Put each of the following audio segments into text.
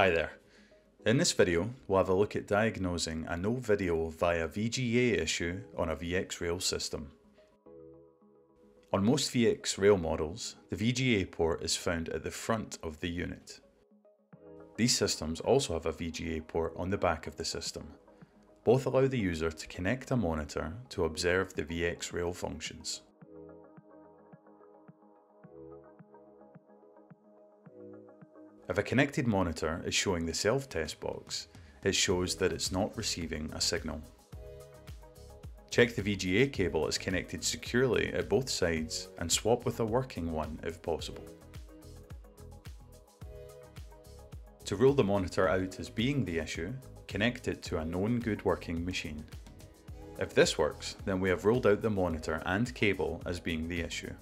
Hi there. In this video, we'll have a look at diagnosing a no video via VGA issue on a VxRail system. On most VxRail models, the VGA port is found at the front of the unit. These systems also have a VGA port on the back of the system. Both allow the user to connect a monitor to observe the VxRail functions. If a connected monitor is showing the self-test box, it shows that it's not receiving a signal. Check the VGA cable is connected securely at both sides and swap with a working one if possible. To rule the monitor out as being the issue, connect it to a known good working machine. If this works, then we have ruled out the monitor and cable as being the issue.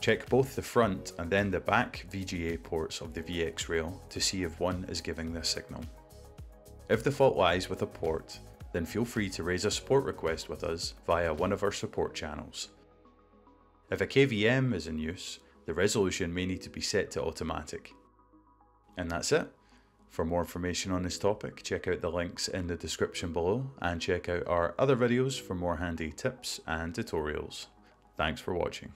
Check both the front and then the back VGA ports of the VxRail to see if one is giving the signal. If the fault lies with a port, then feel free to raise a support request with us via one of our support channels. If a KVM is in use, the resolution may need to be set to automatic. And that's it. For more information on this topic, check out the links in the description below and check out our other videos for more handy tips and tutorials. Thanks for watching.